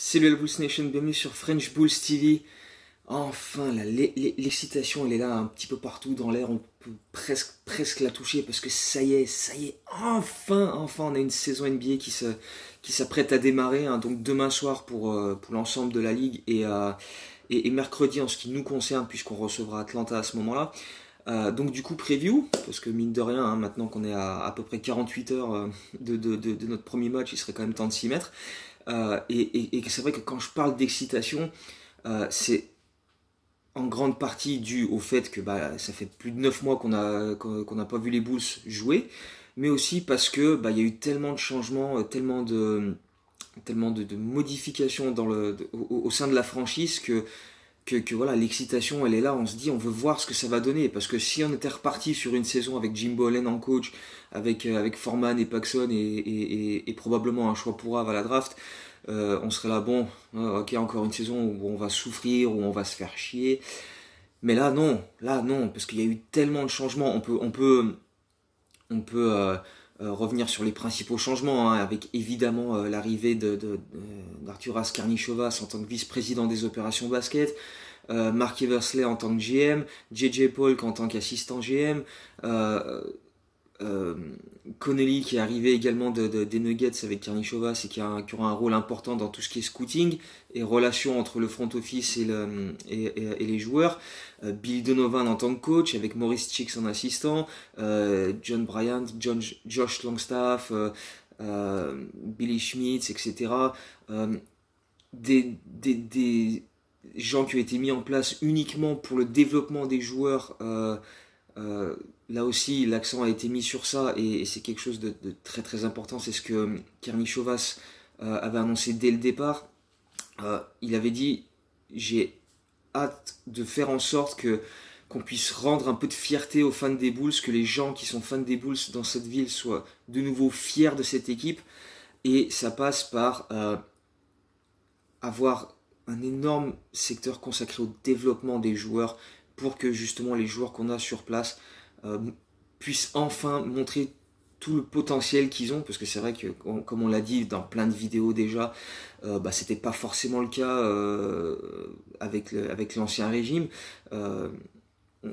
Salut Bulls Nation, bienvenue sur French Bulls TV. Enfin, l'excitation, elle est là un petit peu partout dans l'air. On peut presque, la toucher parce que ça y est, ça y est, enfin, enfin, on a une saison NBA qui s'apprête à démarrer. Hein. donc demain soir pour, euh, pour l'ensemble de la ligue euh, et, mercredi en ce qui nous concerne puisqu'on recevra Atlanta à ce moment-là. Euh, donc du coup preview, parce que mine de rien, hein, maintenant qu'on est à peu près 48 heures de, notre premier match, il serait quand même temps de s'y mettre. Et, et c'est vrai que quand je parle d'excitation, c'est en grande partie dû au fait que bah, ça fait plus de 9 mois qu'on n'a pas vu les Bulls jouer, mais aussi parce que bah, y a eu tellement de changements, euh, tellement de, tellement de, modifications dans le, au, sein de la franchise que, que, voilà, l'excitation elle est là, on se dit on veut voir ce que ça va donner, parce que si on était reparti sur une saison avec Jim Bolen en coach, avec, euh, avec Forman et Paxson et, et, probablement un choix pour Av à la draft, euh, on serait là, bon, euh, ok, encore une saison où on va souffrir, où on va se faire chier. Mais là, non, là, non, parce qu'il y a eu tellement de changements. On peut, on peut, on peut euh, revenir sur les principaux changements, hein, avec évidemment l'arrivée d'Arturas de, Karnichovas en tant que vice-président des opérations basket. Mark Eversley en tant que GM, JJ Polk en tant qu'assistant GM, euh, Connelly qui est arrivé également de, des Nuggets avec Karnichovas et qui, a, qui, aura un rôle important dans tout ce qui est scouting et relations entre le front office et, le, et, les joueurs. Euh, Bill Donovan en tant que coach avec Maurice Chicks en assistant, euh, John Bryant, John, Josh Longstaff, euh, Billy Schmitz, etc. Des, des, des, gens qui ont été mis en place uniquement pour le développement des joueurs là aussi, l'accent a été mis sur ça et, c'est quelque chose de, très très important. C'est ce que euh, Kerny Chauvas euh, avait annoncé dès le départ. Euh, il avait dit J'ai hâte de faire en sorte que qu'on puisse rendre un peu de fierté aux fans des Bulls, que les gens qui sont fans des Bulls dans cette ville soient de nouveau fiers de cette équipe. Et ça passe par avoir un énorme secteur consacré au développement des joueurs pour que justement les joueurs qu'on a sur place euh, puissent enfin montrer tout le potentiel qu'ils ont, parce que c'est vrai que, comme on l'a dit dans plein de vidéos déjà, euh, bah, c'était pas forcément le cas euh, avec, l'ancien régime. Euh,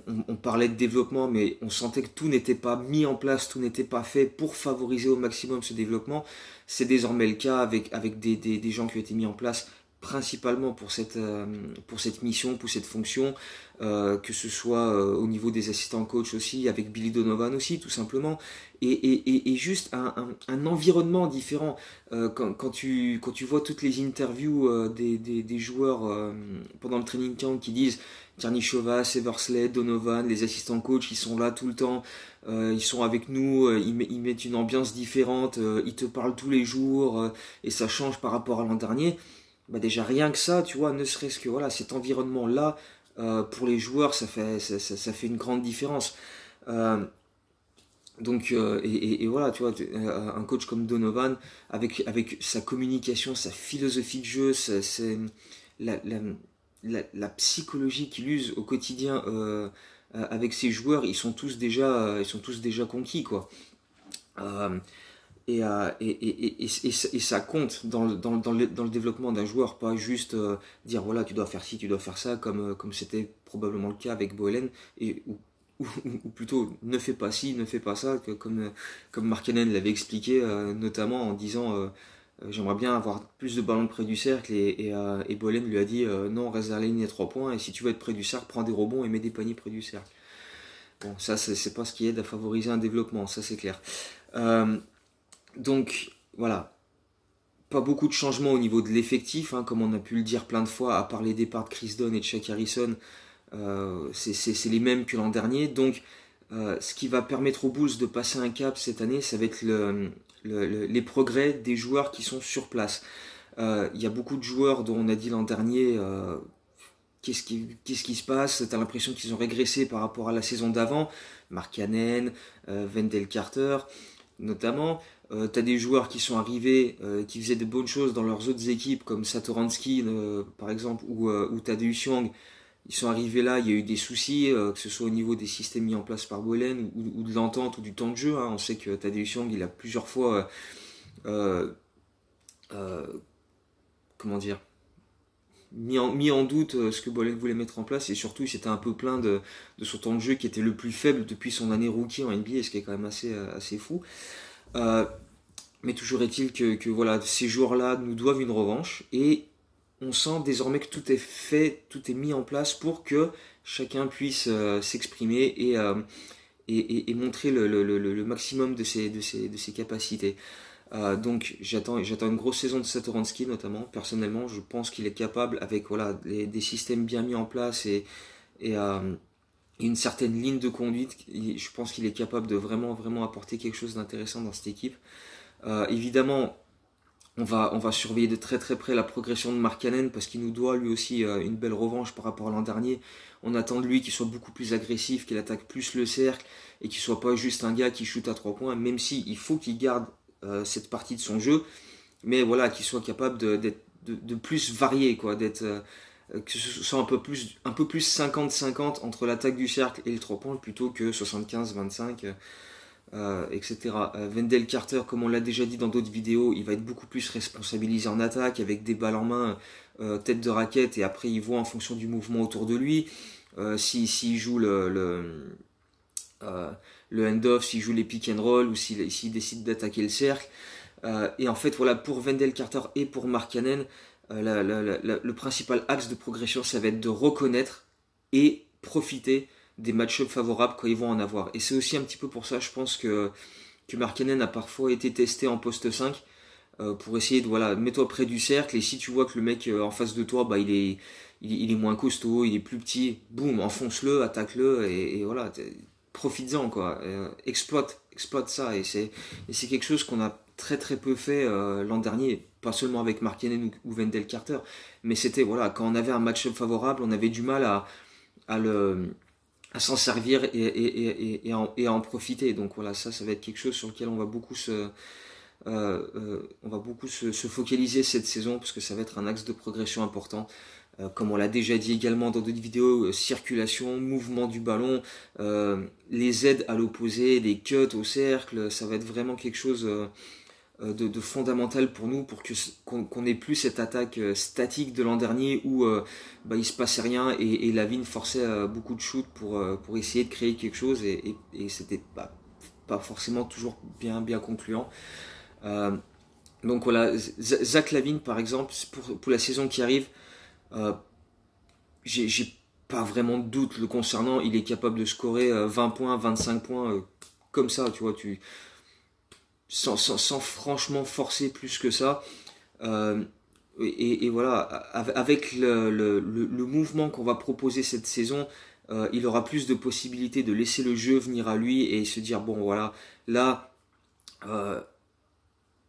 on, parlait de développement, mais on sentait que tout n'était pas mis en place, tout n'était pas fait pour favoriser au maximum ce développement. C'est désormais le cas avec, des gens qui ont été mis en place principalement pour cette, euh, pour cette mission, pour cette fonction, euh, que ce soit euh, au niveau des assistants coach aussi, avec Billy Donovan aussi, tout simplement, et, et, juste un, environnement différent. quand, quand, tu, quand tu vois toutes les interviews des, des, joueurs pendant le training camp qui disent Tierney Chauvas, Eversley, Donovan, les assistants coach, ils sont là tout le temps, ils sont avec nous, ils, mettent une ambiance différente, ils te parlent tous les jours, et ça change par rapport à l'an dernier bah déjà rien que ça, tu vois, ne serait-ce que voilà, cet environnement-là, euh, pour les joueurs, ça fait, ça, ça, fait une grande différence. Euh, donc, euh, et, voilà, tu vois, un coach comme Donovan, avec, avec sa communication, sa philosophie de jeu, la, la, la, la, psychologie qu'il use au quotidien avec ses joueurs, ils sont tous déjà, ils sont tous déjà conquis, quoi. Euh, et, ça compte dans le, développement d'un joueur, pas juste euh, dire voilà, tu dois faire ci, tu dois faire ça, comme euh, c'était probablement le cas avec Boelen, ou, plutôt ne fais pas ci, ne fais pas ça, comme, comme l'avait expliqué, notamment en disant j'aimerais bien avoir plus de ballons près du cercle, et, et, lui a dit non, reste à la ligne à 3 points, et si tu veux être près du cercle, prends des rebonds et mets des paniers près du cercle. Bon, ça, c'est pas ce qui aide à favoriser un développement, ça c'est clair. Donc voilà, pas beaucoup de changements au niveau de l'effectif, hein, comme on a pu le dire plein de fois, à part les départs de Chris Dunn et de Shaq Harrison, euh, c'est les mêmes que l'an dernier. Donc euh, ce qui va permettre aux Bulls de passer un cap cette année, ça va être les progrès des joueurs qui sont sur place. Euh, il y a beaucoup de joueurs dont on a dit l'an dernier qu'est-ce qui, se passe? T'as l'impression qu'ils ont régressé par rapport à la saison d'avant. Mark Cannon, Wendell Carter, notamment. Euh, tu as des joueurs qui sont arrivés, euh, qui faisaient de bonnes choses dans leurs autres équipes, comme Satoransky euh, par exemple, ou, ou Tadeusz Young. Ils sont arrivés là, il y a eu des soucis, que ce soit au niveau des systèmes mis en place par Bolen, ou, de l'entente, ou du temps de jeu. Hein. On sait que Tadeusz Young, il a plusieurs fois... comment dire, mis en, doute euh, ce que Bolek voulait mettre en place et surtout il s'était un peu plaint de, de, son temps de jeu qui était le plus faible depuis son année rookie en NBA, ce qui est quand même assez, euh, assez fou. Euh, mais toujours est-il que, voilà, ces joueurs-là nous doivent une revanche et on sent désormais que tout est fait, tout est mis en place pour que chacun puisse s'exprimer et, et, et, montrer le, maximum de ses, de ses, de ses capacités. Euh, donc j'attends une grosse saison de Satoransky notamment. Personnellement, je pense qu'il est capable avec voilà des systèmes bien mis en place et, euh, une certaine ligne de conduite. Je pense qu'il est capable de vraiment vraiment apporter quelque chose d'intéressant dans cette équipe. Euh, évidemment, on va, surveiller de très très près la progression de Mark Cannon parce qu'il nous doit lui aussi une belle revanche par rapport à l'an dernier. On attend de lui qu'il soit beaucoup plus agressif, qu'il attaque plus le cercle et qu'il soit pas juste un gars qui shoot à trois points, même si il faut qu'il garde euh, cette partie de son jeu, mais voilà, qu'il soit capable de, plus varier, quoi, d'être euh, que ce soit un peu plus un peu plus 50-50 entre l'attaque du cercle et le 3 points plutôt que 75-25 euh, etc. Wendell Carter, comme on l'a déjà dit dans d'autres vidéos, il va être beaucoup plus responsabilisé en attaque avec des balles en main, tête de raquette et après il voit en fonction du mouvement autour de lui. S'il si, joue le, le le end-off, s'il joue les pick and roll ou s'il décide d'attaquer le cercle. Euh, et en fait, voilà, pour Wendell Carter et pour Euh, le principal axe de progression, ça va être de reconnaître et profiter des match-ups favorables quand ils vont en avoir. Et c'est aussi un petit peu pour ça, je pense que, que Mark Cannon a parfois été testé en poste 5 euh, pour essayer de, voilà, mets-toi près du cercle et si tu vois que le mec en face de toi, bah, il est, il, est moins costaud, il est plus petit, boum, enfonce-le, attaque-le et, et voilà profites-en, quoi. Euh, exploite, exploite ça. Et c'est, quelque chose qu'on a très très peu fait euh, l'an dernier, pas seulement avec Mark Hennon ou, Wendell Carter, mais c'était, voilà, quand on avait un match-up favorable, on avait du mal à, s'en servir et, à en profiter. Donc voilà, ça, ça va être quelque chose sur lequel on va beaucoup se, euh, se, focaliser cette saison parce que ça va être un axe de progression important. Euh, comme on l'a déjà dit également dans d'autres vidéos, euh, circulation, mouvement du ballon, euh, les aides à l'opposé, les cuts au cercle, ça va être vraiment quelque chose de, fondamental pour nous pour que qu'on n'ait plus cette attaque statique de l'an dernier où bah, il se passait rien et, et Lavigne forçait beaucoup de shoots pour, pour essayer de créer quelque chose et, et, et c'était pas, pas forcément toujours bien, bien concluant. donc voilà, Zach Lavigne par exemple, pour la saison qui arrive, euh, j'ai pas vraiment de doute le concernant. Il est capable de scorer 20 euh, points, 25 points, euh, comme ça, tu vois, tu, sans, sans, franchement forcer plus que ça. Et, voilà, avec le, le, le, mouvement qu'on va proposer cette saison, il aura plus de possibilités de laisser le jeu venir à lui et se dire bon voilà, là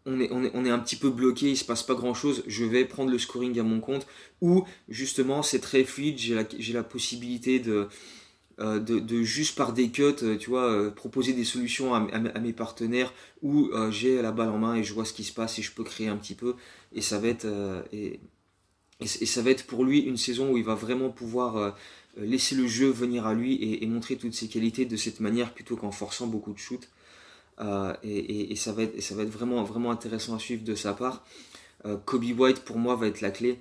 on est, un petit peu bloqué, il se passe pas grand chose, je vais prendre le scoring à mon compte, ou justement c'est très fluide, j'ai la, possibilité de, euh, de, juste par des cuts, euh, tu vois, euh, proposer des solutions à, mes partenaires, où j'ai la balle en main et je vois ce qui se passe et je peux créer un petit peu, et ça va être, pour lui une saison où il va vraiment pouvoir laisser le jeu venir à lui et montrer toutes ses qualités de cette manière plutôt qu'en forçant beaucoup de shoots. Euh, et, ça va être, ça va être vraiment, vraiment intéressant à suivre de sa part. Euh, Kobe White, pour moi, va être la clé.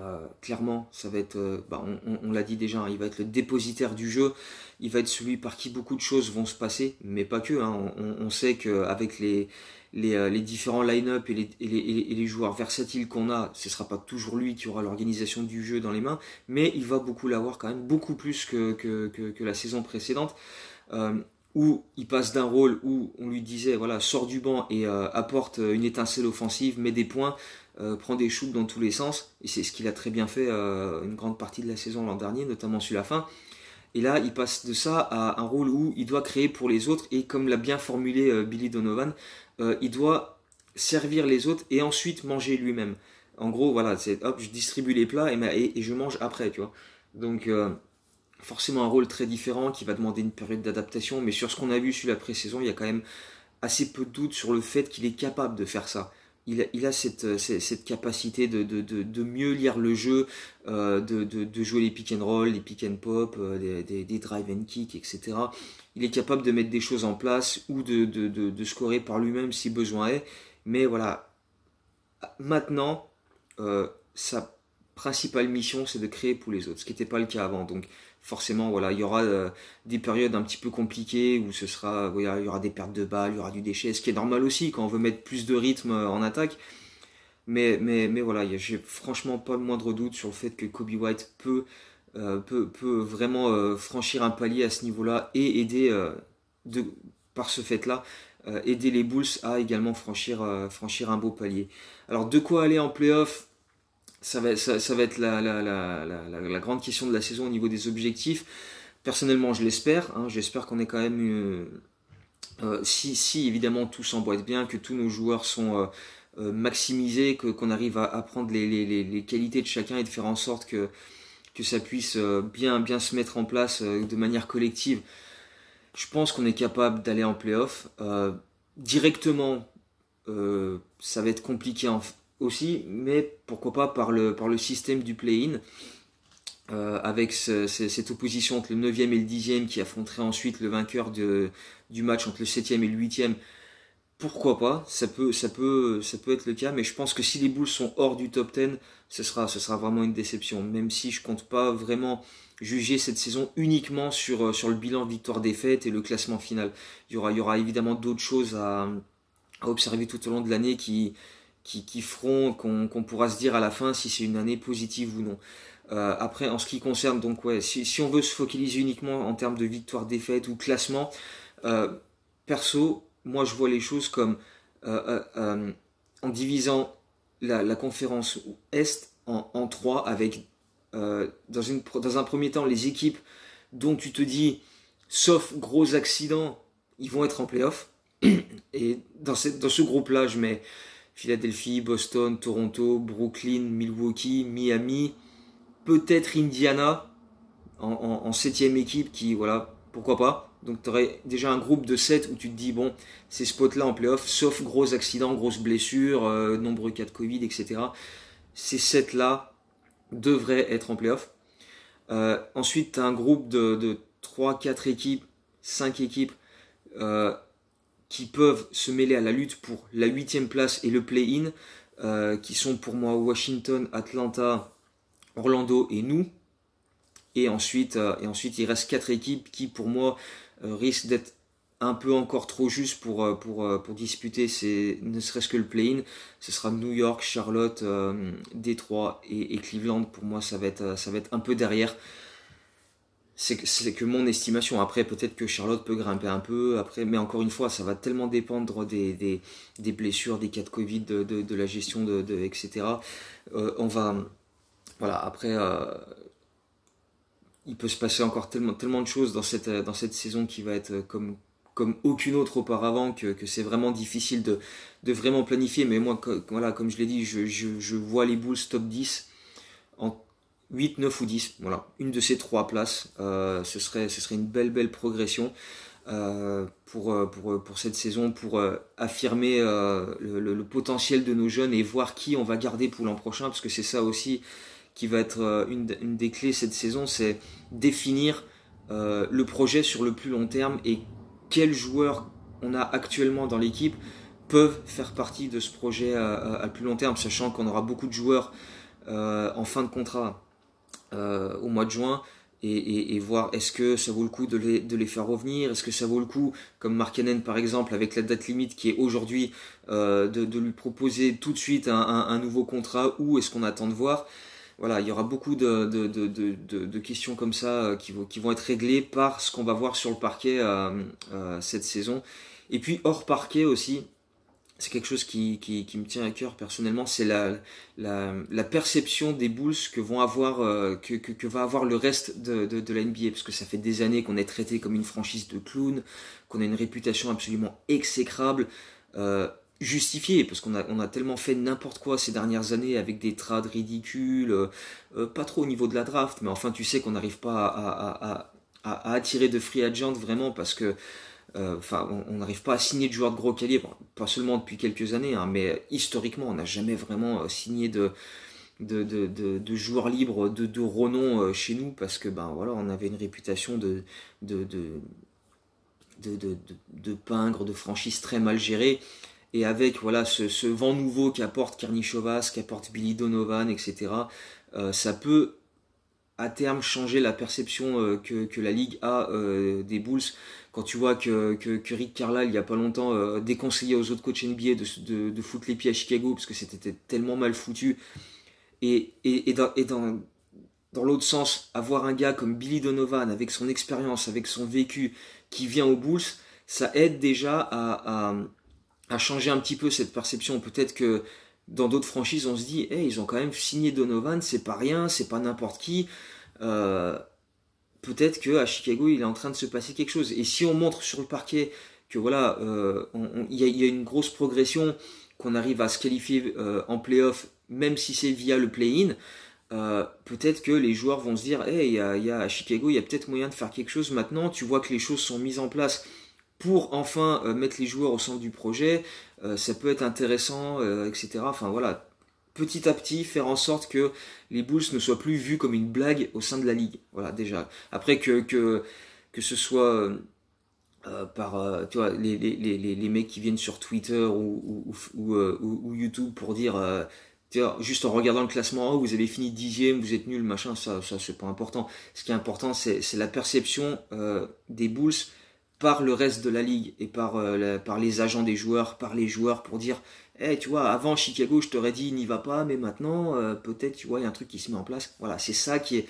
Euh, clairement, ça va être, bah, on, l'a dit déjà, hein, il va être le dépositaire du jeu, il va être celui par qui beaucoup de choses vont se passer, mais pas que. Hein. on, sait qu'avec les, les, les, différents line-up et les, les, les, joueurs versatiles qu'on a, ce sera pas toujours lui qui aura l'organisation du jeu dans les mains, mais il va beaucoup l'avoir quand même, beaucoup plus que, que, que la saison précédente où il passe d'un rôle où on lui disait voilà sors du banc et euh, apporte une étincelle offensive, met des points, euh, prend des shoots dans tous les sens et c'est ce qu'il a très bien fait euh, une grande partie de la saison l'an dernier, notamment sur la fin. Et là, il passe de ça à un rôle où il doit créer pour les autres et comme l'a bien formulé Billy Donovan, il doit servir les autres et ensuite manger lui-même. En gros, voilà, c'est hop, je distribue les plats et, et, je mange après, tu vois. Donc forcément un rôle très différent qui va demander une période d'adaptation, mais sur ce qu'on a vu sur la pré-saison, il y a quand même assez peu de doute sur le fait qu'il est capable de faire ça. Il a, il a cette, cette, capacité de, de, de, mieux lire le jeu, euh, de, jouer les pick and roll, les pick and pop, euh, des, drive and kick, etc. Il est capable de mettre des choses en place ou de, scorer par lui-même si besoin est. Mais voilà, maintenant, sa principale mission, c'est de créer pour les autres, ce qui n'était pas le cas avant. Donc forcément, voilà, il y aura des périodes un petit peu compliquées où ce sera, il y aura des pertes de balles, il y aura du déchet, ce qui est normal aussi quand on veut mettre plus de rythme en attaque. Mais, mais, mais voilà, j'ai franchement pas le moindre doute sur le fait que Kobe White peut, euh, peut, vraiment euh, franchir un palier à ce niveau-là et aider, euh, de, par ce fait-là, aider les Bulls à également franchir, franchir un beau palier. Alors de quoi aller en playoff? Ça va, être la, la, la, grande question de la saison au niveau des objectifs. Personnellement, je l'espère. Hein, J'espère qu'on est quand même... si, si évidemment tout s'emboîte bien, que tous nos joueurs sont euh, maximiser, que, qu'on arrive à, apprendre les, les, qualités de chacun et de faire en sorte que, ça puisse euh, bien, se mettre en place euh, de manière collective. Je pense qu'on est capable d'aller en playoff. directement, ça va être compliqué aussi, mais pourquoi pas par le, par le système du play-in. avec cette opposition entre le 9e et le 10e qui affronterait ensuite le vainqueur de, du match entre le 7e et le 8e pourquoi pas, ça peut, ça peut, ça peut être le cas, mais je pense que si les Bulls sont hors du top 10, ce sera, ce sera vraiment une déception, même si je compte pas vraiment juger cette saison uniquement sur, euh, sur le bilan victoire-défaite et le classement final. Il y aura, il y aura évidemment d'autres choses à, observer tout au long de l'année qui, qui, feront qu'on pourra se dire à la fin si c'est une année positive ou non. Euh, après, en ce qui concerne, donc ouais, si, on veut se focaliser uniquement en termes de victoire-défaite ou classement, euh, perso, moi je vois les choses comme euh, en divisant la, conférence Est en, trois avec dans, un premier temps les équipes dont tu te dis sauf gros accident ils vont être en playoff et dans, ce groupe là je mets Philadelphie, Boston, Toronto, Brooklyn, Milwaukee, Miami, peut-être Indiana en, septième équipe qui voilà pourquoi pas donc tu aurais déjà un groupe de 7 où tu te dis, bon, ces spots-là en playoff, sauf gros accidents, grosses blessures, euh, nombreux cas de Covid, etc. Ces 7-là devraient être en playoff. Euh, ensuite, tu as un groupe de, de 3-4 équipes, 5 équipes euh, qui peuvent se mêler à la lutte pour la 8 place et le play-in, qui sont pour moi Washington, Atlanta, Orlando et nous. Et ensuite, et ensuite, il reste 4 équipes qui, pour moi, euh, risque d'être un peu encore trop juste pour, euh, pour, euh, pour disputer c'est ne serait-ce que le play-in. Ce sera New York, Charlotte, Détroit et, Cleveland. Pour moi, ça va être, ça va être un peu derrière. C'est que, que mon estimation. Après, peut-être que Charlotte peut grimper un peu. Après, mais encore une fois, ça va tellement dépendre des, des, blessures, des cas de Covid, de, de, la gestion, de, etc. on va. Voilà, après, il peut se passer encore tellement, tellement de choses dans cette, dans cette saison qui va être comme, comme aucune autre auparavant, que, que c'est vraiment difficile de, de vraiment planifier. Mais moi, voilà, comme je l'ai dit, je, je, je, vois les Bulls top 10 en 8, 9 ou 10. Voilà, une de ces trois places. Euh, ce, serait, une belle, belle progression. Euh, pour, pour, cette saison, pour euh, affirmer euh, le, potentiel de nos jeunes et voir qui on va garder pour l'an prochain, parce que c'est ça aussi qui va être euh, une, des clés cette saison, c'est définir euh, le projet sur le plus long terme et quels joueurs on a actuellement dans l'équipe peuvent faire partie de ce projet à, plus long terme, sachant qu'on aura beaucoup de joueurs euh, en fin de contrat au mois de juin. Et, voir est-ce que ça vaut le coup de les, de les faire revenir, est-ce que ça vaut le coup, comme Markkanen par exemple, avec la date limite qui est aujourd'hui, de, lui proposer tout de suite un nouveau contrat ou est-ce qu'on attend de voir? Voilà, il y aura beaucoup de, de, de, de questions comme ça euh, qui, vont, qui vont être réglées par ce qu'on va voir sur le parquet euh, euh, cette saison. Et puis hors parquet aussi, c'est quelque chose qui, me tient à cœur personnellement, c'est la, perception des Bulls avoir, que, va avoir le reste de, de, la NBA, parce que ça fait des années qu'on est traité comme une franchise de clowns, qu'on a une réputation absolument exécrable. Euh, justifié parce qu'on a, on a tellement fait n'importe quoi ces dernières années avec des trades ridicules, euh, euh, pas trop au niveau de la draft, mais enfin tu sais qu'on n'arrive pas à, à, à, attirer de free agent vraiment parce que euh, on n'arrive pas à signer de joueurs de gros calibre, pas seulement depuis quelques années, hein, mais historiquement on n'a jamais vraiment signé de de, de, joueurs libres de, renom chez nous parce que ben voilà on avait une réputation de de, de, de, de, de, de pingre, de franchise très mal gérée et avec voilà ce, vent nouveau qu'apporte Karnichovas, qu'apporte Billy Donovan, etc., ça peut à terme changer la perception que, la Ligue a des Bulls. Quand tu vois que, que, Rick Carlisle, il n'y a pas longtemps, déconseillait aux autres coachs NBA de, de, foutre les pieds à Chicago parce que c'était tellement mal foutu. Et, et, et dans dans l'autre sens, avoir un gars comme Billy Donovan avec son expérience, avec son vécu, qui vient aux Bulls, ça aide déjà à, à, changer un petit peu cette perception. Peut-être que dans d'autres franchises, on se dit, hey, ils ont quand même signé Donovan, c'est pas rien, c'est pas n'importe qui. Euh, peut-être que à Chicago, il est en train de se passer quelque chose. Et si on montre sur le parquet que voilà, euh, il y, a une grosse progression, qu'on arrive à se qualifier euh, en playoff, même si c'est via le play-in, euh, peut-être que les joueurs vont se dire hey, y y a, à Chicago, il y a peut-être moyen de faire quelque chose maintenant. Tu vois que les choses sont mises en place pour enfin mettre les joueurs au centre du projet. Ça peut être intéressant, etc. Enfin voilà, petit à petit faire en sorte que les Bulls ne soient plus vus comme une blague au sein de la ligue. Voilà déjà. Après que, ce soit par tu vois, les, les, les, mecs qui viennent sur Twitter ou, ou, ou, ou YouTube pour dire juste en regardant le classement, oh, vous avez fini dixième, vous êtes nul, machin, ça, ça c'est pas important. Ce qui est important, c'est la perception euh, des Bulls par le reste de la ligue et par, euh, par les agents des joueurs, par les joueurs pour dire, hey, tu vois, avant Chicago, je t'aurais dit, n'y va pas, mais maintenant, euh, peut-être, tu vois, il y a un truc qui se met en place. Voilà, c'est ça qui est,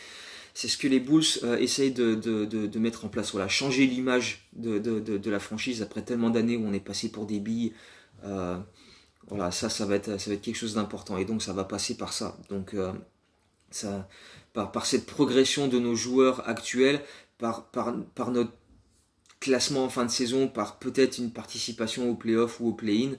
c'est ce que les Bulls essayent de, de, de, mettre en place. Voilà, changer l'image de, la franchise après tellement d'années où on est passé pour des billes. Voilà, ça, ça va être, ça va être quelque chose d'important. Et donc, ça va passer par ça. Donc, euh, ça, par, par, cette progression de nos joueurs actuels, par, par, par notre classement en fin de saison, par peut-être une participation au playoff ou au play-in.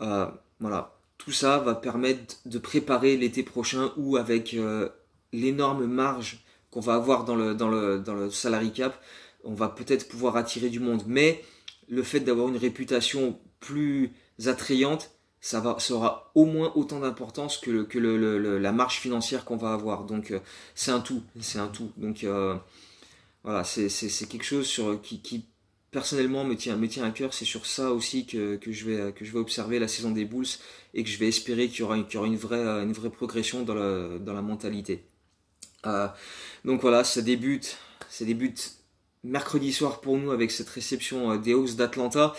Euh, voilà, tout ça va permettre de préparer l'été prochain ou avec euh, l'énorme marge qu'on va avoir dans le, dans, le, dans le salary cap, on va peut-être pouvoir attirer du monde. Mais le fait d'avoir une réputation plus attrayante, ça, va, aura au moins autant d'importance que, que la marge financière qu'on va avoir. Donc euh, c'est un tout, c'est un tout. Donc euh, voilà, c'est quelque chose sur, qui, qui, personnellement me tient, à cœur. C'est sur ça aussi que, je vais, observer la saison des Bulls et que je vais espérer qu'il y aura, une, vraie, progression dans la, dans mentalité. Euh, donc voilà, ça débute, ça débute mercredi soir pour nous avec cette réception des Hawks d'Atlanta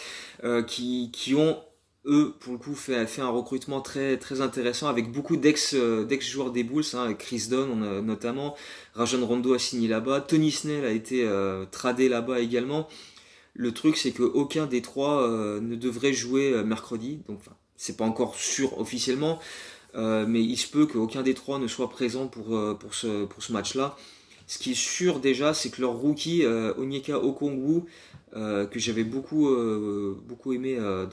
qui, qui ont eux, pour le coup, fait, un recrutement très, intéressant avec beaucoup d'ex, euh, d'ex-joueurs des Bulls, hein, Chris Dunn notamment, Rajon Rondo a signé là-bas, Tony Snell a été euh, tradé là-bas également. Le truc, c'est qu'aucun des trois euh, ne devrait jouer mercredi, donc c'est pas encore sûr officiellement, mais il se peut qu'aucun des trois ne soit présent pour, ce, match-là. Ce qui est sûr déjà, c'est que leur rookie, Onyeka Okongwu, euh, que j'avais beaucoup, euh, beaucoup aimé euh,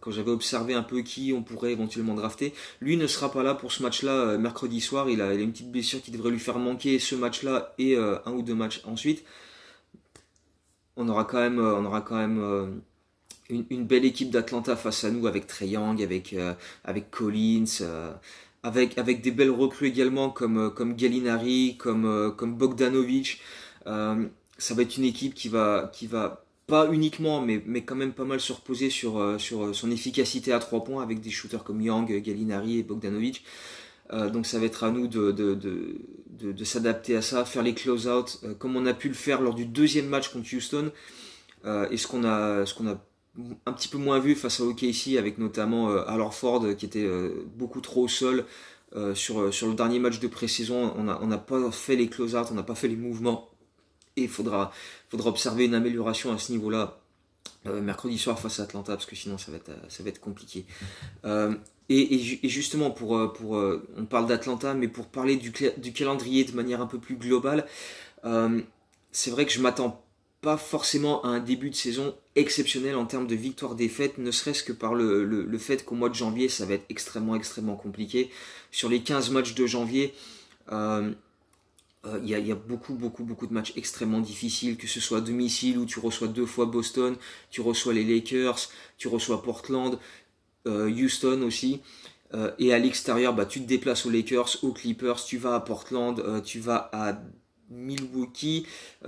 quand j'avais observé un peu qui on pourrait éventuellement drafter. Lui ne sera pas là pour ce match-là mercredi soir. Il a, il a, une petite blessure qui devrait lui faire manquer ce match-là et un ou deux matchs ensuite. On aura quand même, on aura quand même une, une, belle équipe d'Atlanta face à nous avec Trey Young, avec, avec Collins. avec, avec des belles recrues également comme, comme Gallinari, comme, comme Bogdanovic. ça va être une équipe qui va, qui va pas uniquement, mais, mais quand même pas mal se reposer sur, euh, sur euh, son efficacité à 3 points avec des shooters comme Young, Gallinari et Bogdanovic. Euh, donc ça va être à nous de, de, de, s'adapter à ça, faire les close-out comme on a pu le faire lors du deuxième match contre Houston. et ce qu'on a, a un petit peu moins vu face à OKC avec notamment Al Ford qui était beaucoup trop sol sur, sur le dernier match de pré-saison. On n'a pas fait les close-out, on n'a pas fait les mouvements et il faudra, faudra observer une amélioration à ce niveau-là euh, mercredi soir face à Atlanta, parce que sinon ça va être, ça va être compliqué. Euh, et, justement, pour, euh, pour, on parle d'Atlanta, mais pour parler du, calendrier de manière un peu plus globale, c'est vrai que je m'attends pas forcément à un début de saison exceptionnel en termes de victoire-défaite, ne serait-ce que par le, fait qu'au mois de janvier, ça va être extrêmement, extrêmement compliqué. Sur les 15 matchs de janvier, euh, il y, a, beaucoup, beaucoup, beaucoup de matchs extrêmement difficiles, que ce soit à domicile où tu reçois deux fois Boston, tu reçois les Lakers, tu reçois Portland, euh, Houston aussi. Euh, et à l'extérieur, bah, tu te déplaces aux Lakers, aux Clippers, tu vas à Portland, tu vas à Milwaukee,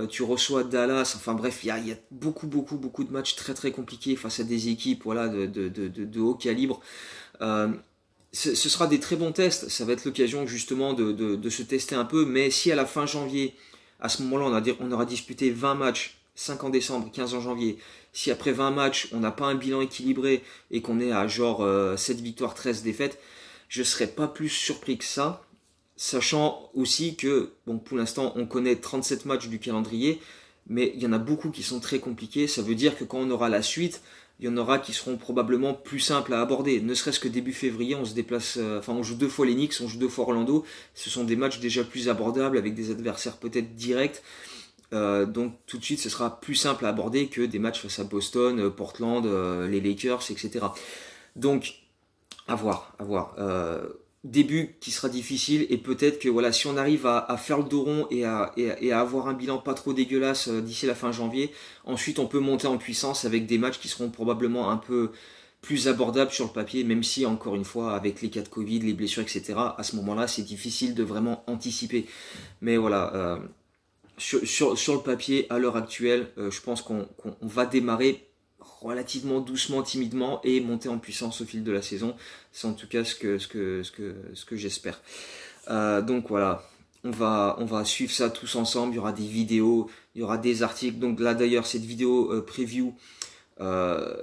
tu reçois Dallas, enfin bref, il y a, beaucoup, beaucoup, beaucoup de matchs très très compliqués face à des équipes voilà, de, de, haut calibre. ce sera des très bons tests, ça va être l'occasion justement de, se tester un peu, mais si à la fin janvier, à ce moment-là, on, on aura disputé 20 matchs 5 en décembre, 15 en janvier, si après 20 matchs, on n'a pas un bilan équilibré et qu'on est à genre 7 euh, victoires, 13 défaites, je ne serais pas plus surpris que ça, sachant aussi que, bon, pour l'instant, on connaît 37 matchs du calendrier, mais il y en a beaucoup qui sont très compliqués. Ça veut dire que quand on aura la suite, il y en aura qui seront probablement plus simples à aborder. Ne serait-ce que début février, on se déplace, euh, enfin, on joue deux fois les Knicks, on joue deux fois Orlando. Ce sont des matchs déjà plus abordables avec des adversaires peut-être directs. Euh, donc tout de suite, ce sera plus simple à aborder que des matchs face à Boston, euh, Portland, euh, les Lakers, etc. Donc, à voir, à voir. début qui sera difficile et peut-être que voilà, si on arrive à, faire le dos rond et à, et, à, avoir un bilan pas trop dégueulasse d'ici la fin janvier, ensuite on peut monter en puissance avec des matchs qui seront probablement un peu plus abordables sur le papier, même si encore une fois avec les cas de Covid, les blessures, etc. À ce moment-là, c'est difficile de vraiment anticiper. Mais voilà sur, le papier, à l'heure actuelle, euh, je pense qu'on va démarrer relativement doucement, timidement et monter en puissance au fil de la saison. C'est en tout cas ce que, j'espère. Euh, donc voilà, on va, suivre ça tous ensemble. Il y aura des vidéos, il y aura des articles. Donc là d'ailleurs, cette vidéo euh, preview, il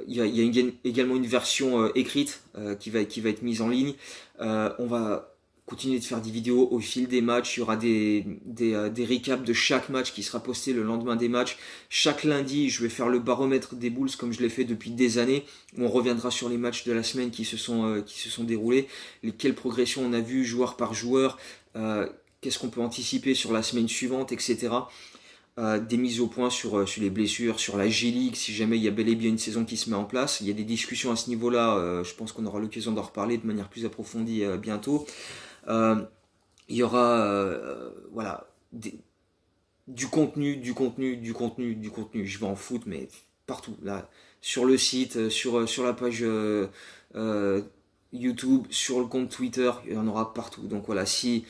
y a, il y a également une version écrite qui, va, qui va être mise en ligne. on va continuer de faire des vidéos au fil des matchs. Il y aura des, des, euh, des, recaps de chaque match qui sera posté le lendemain des matchs. Chaque lundi, je vais faire le baromètre des Bulls comme je l'ai fait depuis des années. Où on reviendra sur les matchs de la semaine qui se sont, euh, qui se sont déroulés. Les, quelles progressions on a vu joueur par joueur. Euh, Qu'est-ce qu'on peut anticiper sur la semaine suivante, etc. Des mises au point sur, sur les blessures, sur la G-League, si jamais il y a bel et bien une saison qui se met en place. Il y a des discussions à ce niveau-là, je pense qu'on aura l'occasion d'en reparler de manière plus approfondie bientôt. Euh, il y aura euh, voilà du contenu, du contenu, du contenu, du contenu. Je vais en foot, mais partout là, sur le site, euh, sur sur la page YouTube, sur le compte Twitter, il y en aura partout. Donc voilà, si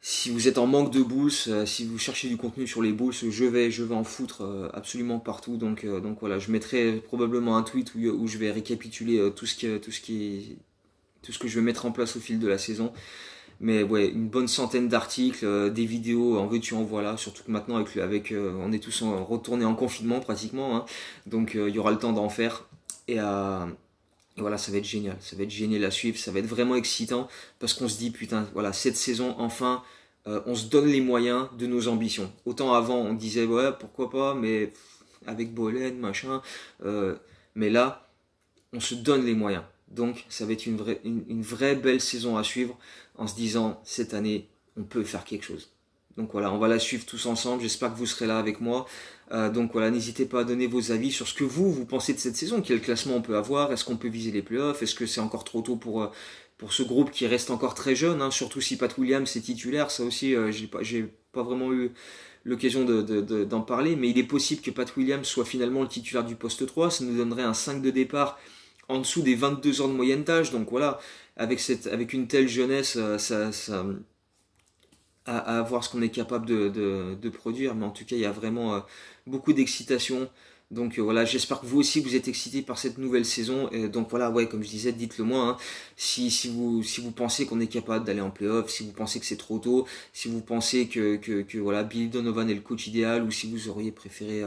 si vous êtes en manque de boules, si vous cherchez du contenu sur les boules, je vais, je vais en foutre absolument partout. Donc, donc voilà, je mettrai probablement un tweet où, où je vais récapituler tout ce qui, tout ce qui, tout ce que je vais mettre en place au fil de la saison. Mais ouais, une bonne centaine d'articles, euh, des vidéos, en veux-tu, en voilà. Surtout que maintenant, avec, avec euh, on est tous retournés en confinement pratiquement. Hein. donc euh, il y aura le temps d'en faire. Et, voilà, ça va être génial. Ça va être génial à suivre. Ça va être vraiment excitant. Parce qu'on se dit, putain, voilà, cette saison, enfin, on se donne les moyens de nos ambitions. Autant avant, on disait, ouais, pourquoi pas, mais avec Bolen, machin. mais là, on se donne les moyens. Donc ça va être une vraie, belle saison à suivre en se disant cette année on peut faire quelque chose. Donc voilà, on va la suivre tous ensemble. J'espère que vous serez là avec moi. Euh, donc voilà, n'hésitez pas à donner vos avis sur ce que vous, vous pensez de cette saison. Quel classement on peut avoir? Est-ce qu'on peut viser les playoffs? Est-ce que c'est encore trop tôt pour, euh, ce groupe qui reste encore très jeune hein? Surtout si Pat Williams est titulaire. Ça aussi, euh, j'ai pas, vraiment eu l'occasion d'en de, de, parler. Mais il est possible que Pat Williams soit finalement le titulaire du poste 3. Ça nous donnerait un 5 de départ en dessous des 22 ans de moyenne d'âge. Donc voilà, avec, cette, avec une telle jeunesse, euh, ça, à, voir ce qu'on est capable de, de, produire. Mais en tout cas, il y a vraiment euh, beaucoup d'excitation. Donc euh, voilà, j'espère que vous aussi vous êtes excités par cette nouvelle saison. donc voilà, ouais, comme je disais, dites-le moi. Hein. si, si, vous, si vous pensez qu'on est capable d'aller en playoff, si vous pensez que c'est trop tôt, si vous pensez que, que, voilà, Billy Donovan est le coach idéal, ou si vous auriez préféré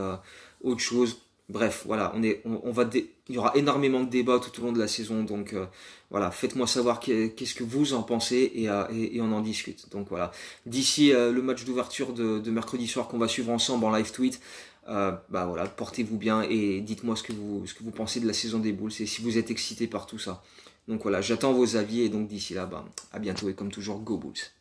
autre chose, Bref, voilà, on est, on, va il y aura énormément de débats tout au long de la saison, donc euh, voilà, faites-moi savoir qu'est-ce que vous en pensez euh, et, on en discute. Donc voilà, d'ici euh, le match d'ouverture de, mercredi soir qu'on va suivre ensemble en live tweet, bah voilà, portez-vous bien et dites-moi ce que vous, ce que vous pensez de la saison des Bulls et si vous êtes excité par tout ça. Donc voilà, j'attends vos avis et donc d'ici là, bah, à bientôt et comme toujours, go Bulls.